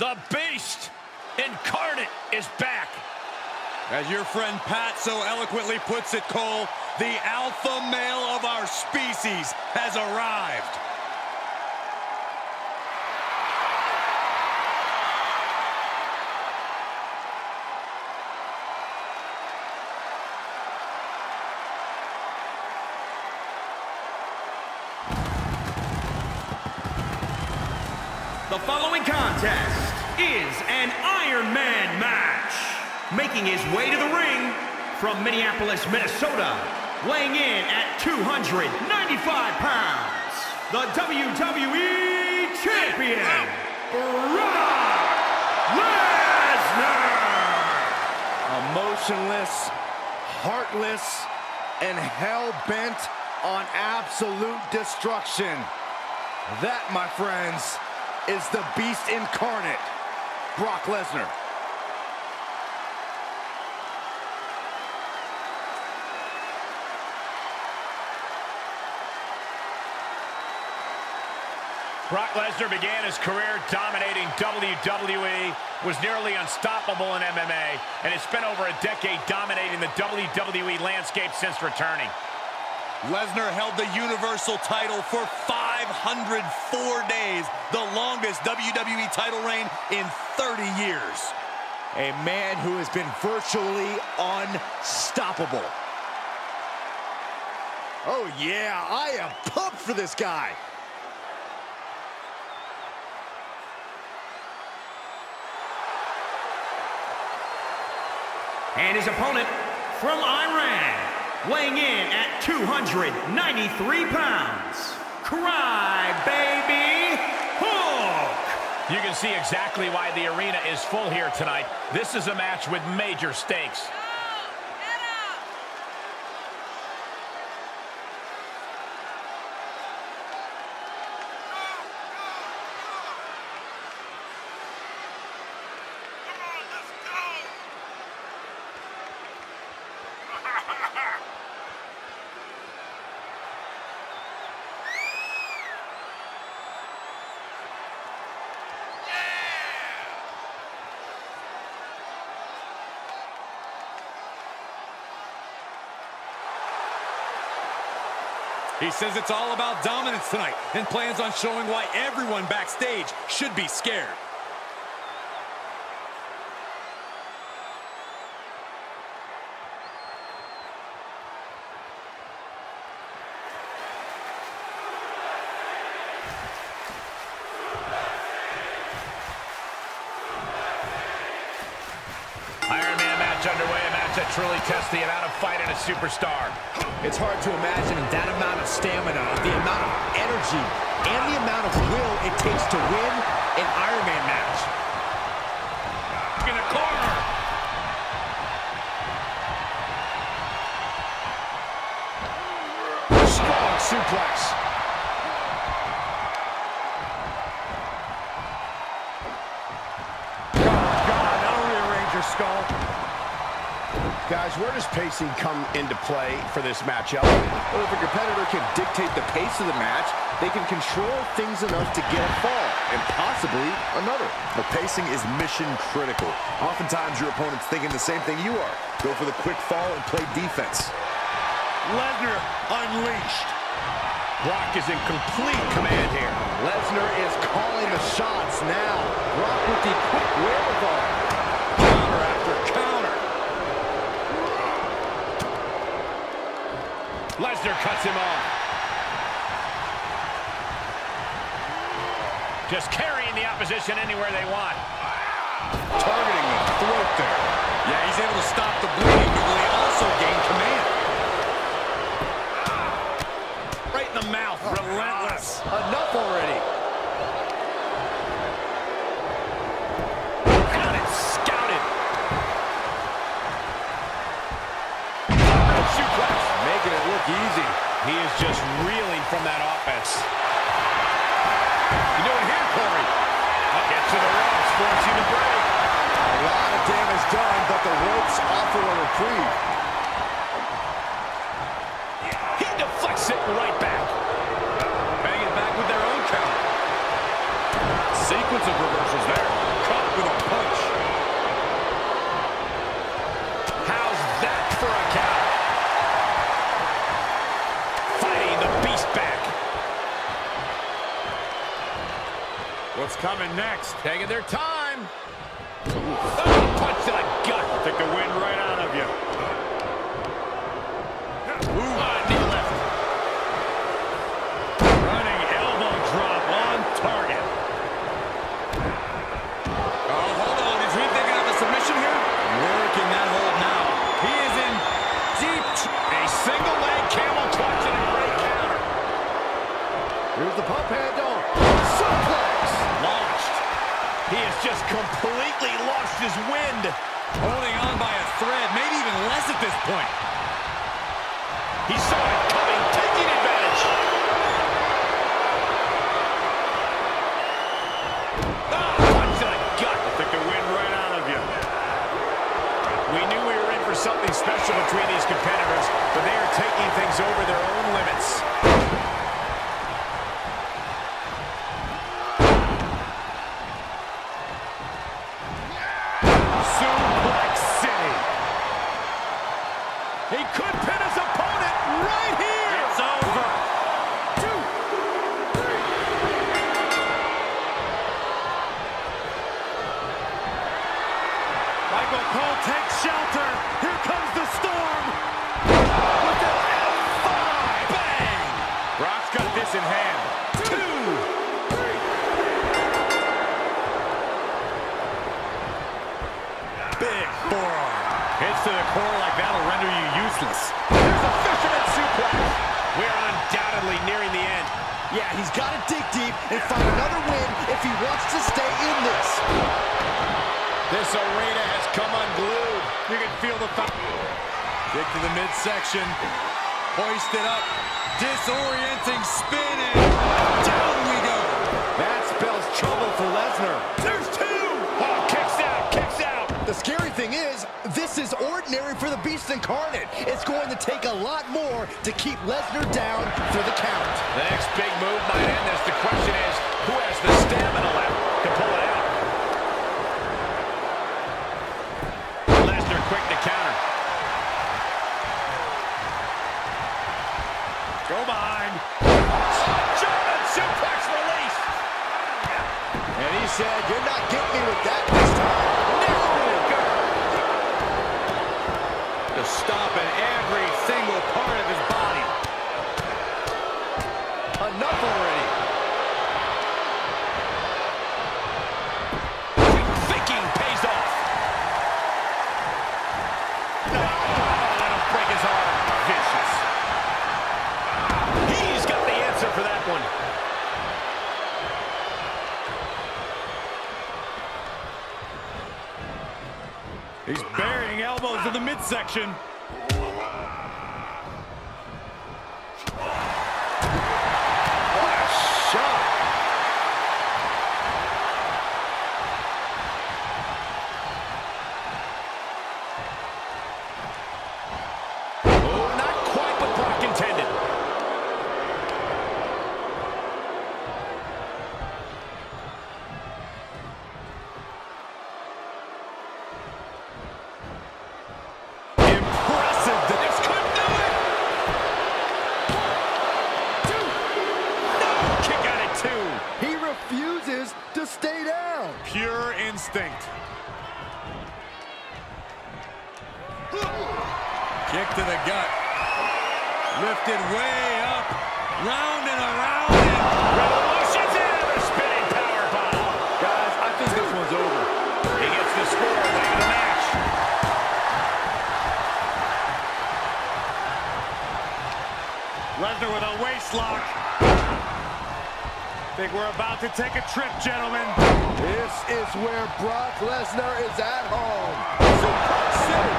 The Beast incarnate is back. As your friend Pat so eloquently puts it, Cole, the alpha male of our species has arrived. Iron Man match. Making his way to the ring from Minneapolis, Minnesota, weighing in at 295 pounds, the WWE Champion, Brock Lesnar! Emotionless, heartless, and hell-bent on absolute destruction. That, my friends, is the beast incarnate, Brock Lesnar. Brock Lesnar began his career dominating WWE, was nearly unstoppable in MMA, and has spent over a decade dominating the WWE landscape since returning. Lesnar held the Universal title for 504 days, the longest WWE title reign in 30 years. A man who has been virtually unstoppable. Oh yeah, I am pumped for this guy. And his opponent from Iran, weighing in at 293 pounds, Crybaby Hook! You can see exactly why the arena is full here tonight. This is a match with major stakes. He says it's all about dominance tonight and plans on showing why everyone backstage should be scared. A that truly tests the amount of fight in a superstar. It's hard to imagine that amount of stamina, the amount of energy, and the amount of will it takes to win an Iron Man match. In the corner. Strong suplex. Oh, God, that'll your skull. Guys, where does pacing come into play for this matchup? Well, if a competitor can dictate the pace of the match, they can control things enough to get a fall, and possibly another. The pacing is mission critical. Oftentimes your opponent's thinking the same thing you are. Go for the quick fall and play defense. Lesnar unleashed. Brock is in complete command here. Lesnar is calling the shots now. Brock with the quick wherewithal. Counter after counter. Lesnar cuts him off. Just carrying the opposition anywhere they want. Targeting the throat there. Yeah, he's able to stop the bleeding, but will he also gain command? Right in the mouth, oh, relentless. Enough already. Easy. He is just reeling from that offense. You doing here, Corey? Get to the ropes, forcing the break. A lot of damage done, but the ropes offer a reprieve. He deflects it right back. Bang it back with their own counter. Sequence of reversals there. What's coming next? Taking their time. Oh, punch to the gut. The wind right just completely lost his wind. Holding on by a thread, maybe even less at this point. He saw it coming, taking advantage. Ah, punch to the gut. Took the wind right out of you. We knew we were in for something special between these competitors, but they are taking things over their own limits. He could pin his opponent right here. It's over. Two, three. Michael Cole takes shelter. Here comes the storm. With the F5. Bang. Brock's got this in hand. Two. Big forearm. Hits to the core like that'll render you useless. There's a fisherman suplex. We're undoubtedly nearing the end. Yeah, he's got to dig deep and find another win if he wants to stay in this. This arena has come unglued. You can feel the Kick to the midsection. Hoist it up. Disorienting spin and down we go. That spells trouble for Lesnar. There's The scary thing is, this is ordinary for the Beast Incarnate. It's going to take a lot more to keep Lesnar down for the count. The next big move might end this. The question is, who has the stamina in the midsection. Lesnar with a waist lock. Think we're about to take a trip, gentlemen. This is where Brock Lesnar is at home. Suplex City.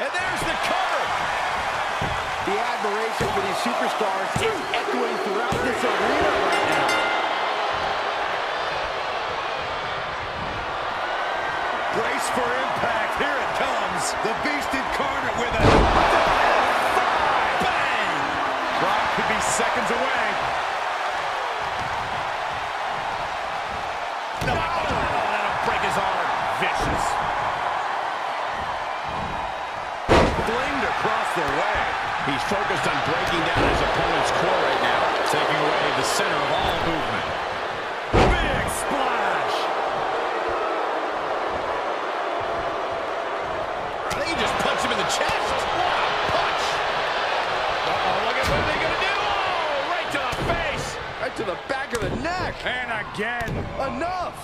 And there's the cover. The admiration for these superstars is echoing throughout this arena right now. Brace for impact. Here it comes. The Beast Incarnate with a bang. Brock could be seconds away. No, that'll break his arm. Vicious. Flinged across away. He's focused on breaking down his opponent's core right now. Taking away the center of all movement. Big splash! I think he just punched him in the chest. What a punch. Uh-oh, look at what they're going to do. Oh, right to the face. Right to the back of the neck. And again. Enough.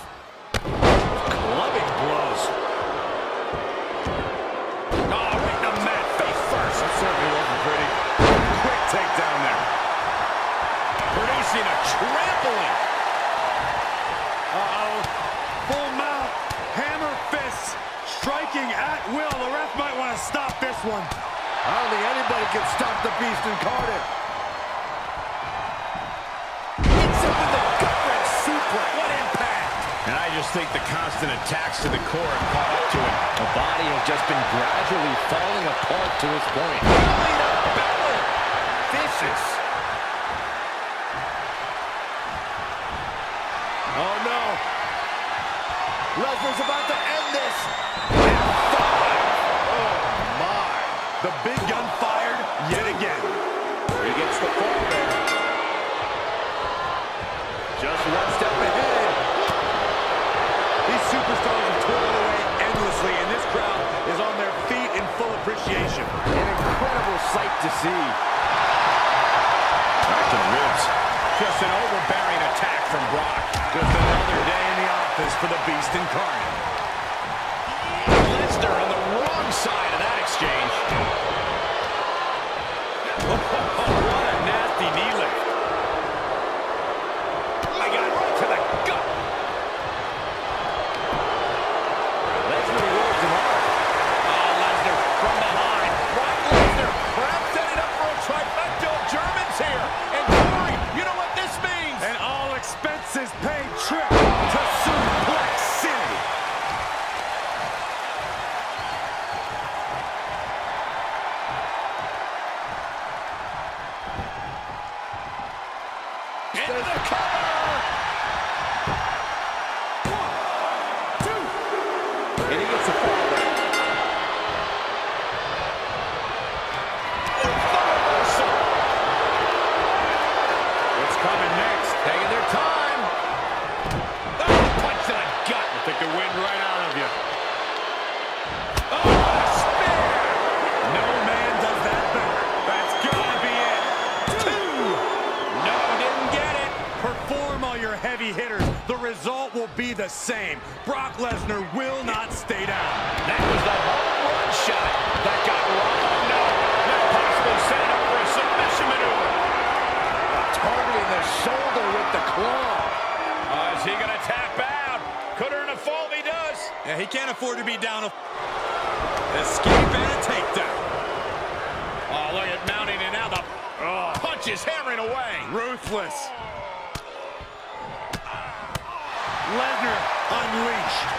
Clubbing blows. Oh, right in the mat, face first. That certainly wasn't pretty. Quick takedown there. Producing a trampling. Uh-oh. Full mount. Hammer fists. Striking at will. The ref might want to stop this one. I don't think anybody can stop the beast incarnate. Hits him with the gut-wrench suplex. What impact. And I just think the constant attacks to the core have caught up to him. The body has just been gradually falling apart to this point. Belly to belly. Vicious. Oh, no. Lesnar's about to end this. The big gun fired yet again. He gets the fall there. Just one step ahead. These superstars are toiling away endlessly, and this crowd is on their feet in full appreciation. An incredible sight to see. Back to the ribs. Just an overbearing attack from Brock. Just another day in the office for the Beast Incarnate. Lesnar on the side of that exchange. Oh, oh, oh. Shoulder with the claw. Uh, is he going to tap out? Could earn a fall if he does. Yeah, he can't afford to be down. Escape and a takedown. Oh, look at mounting and now the punch is hammering away. Ruthless. Lesnar unleashed.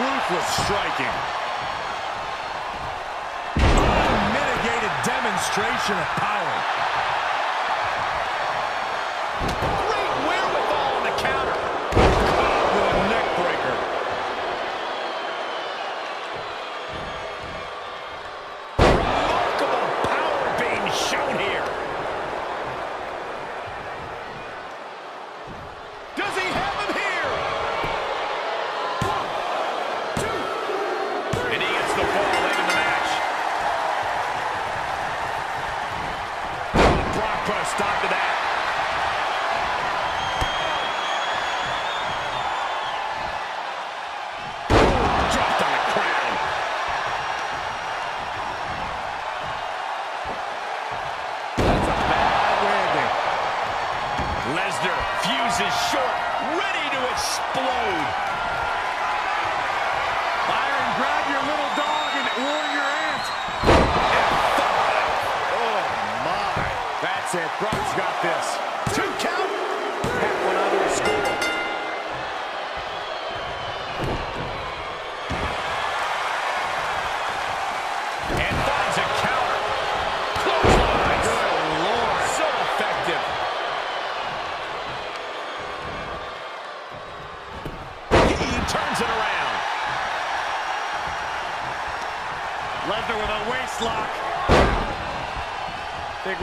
Ruthless striking. Demonstration of power.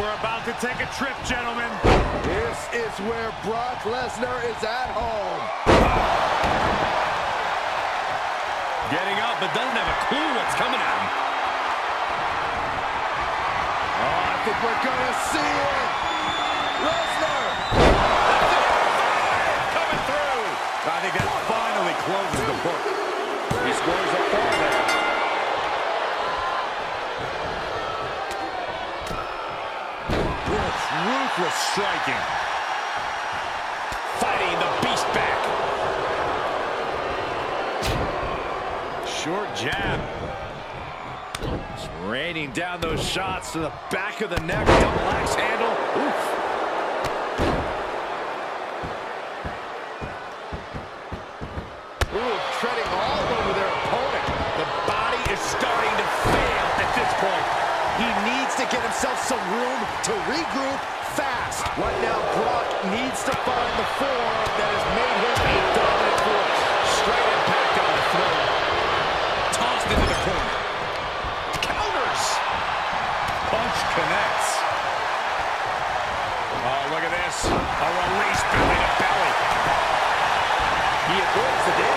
We're about to take a trip, gentlemen. This is where Brock Lesnar is at home. Getting up, but doesn't have a clue what's coming at him. Oh, I think we're gonna see it. Lesnar. Coming through. I think that finally closes the book. He scores a fall there. Striking. Fighting the beast back. Short jab. Raining down those shots to the back of the neck. Double axe handle. Oof. Ooh, treading all over their opponent. The body is starting to fail at this point. He needs to get himself some room to regroup fast. Right now, Brock needs to find the form that has made him a dominant force. Straight impact on the throat. Tossed into the corner. Counters. Punch connects. Oh, look at this. A release belly to belly. He avoids the.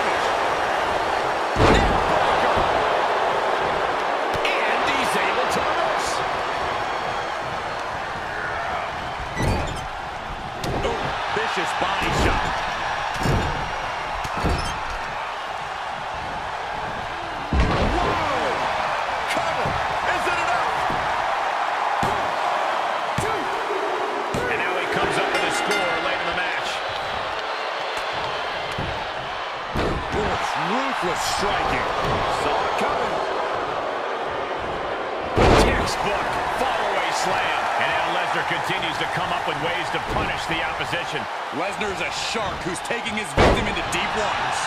Lesnar is a shark who's taking his victim into deep waters.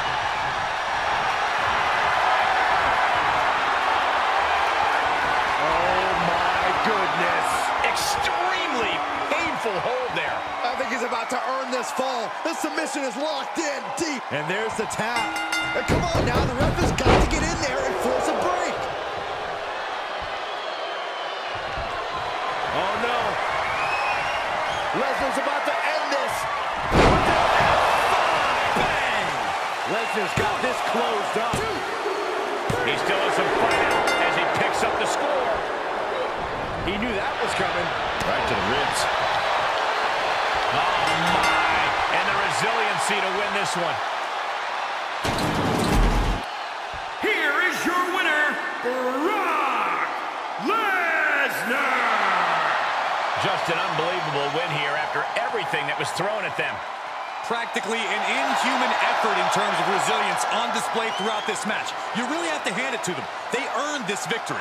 Oh, my goodness. Extremely painful hold there. I think he's about to earn this fall. The submission is locked in deep. And there's the tap. And come on now, the ref has got to get in there and force a break. Oh, no. Lesnar's about to Lesnar's got this closed up. He still has some fight out as he picks up the score. He knew that was coming. Right to the ribs. Oh, my. And the resiliency to win this one. Here is your winner, Brock Lesnar. Just an unbelievable win here after everything that was thrown at them. Practically an inhuman effort in terms of resilience on display throughout this match. You really have to hand it to them. They earned this victory.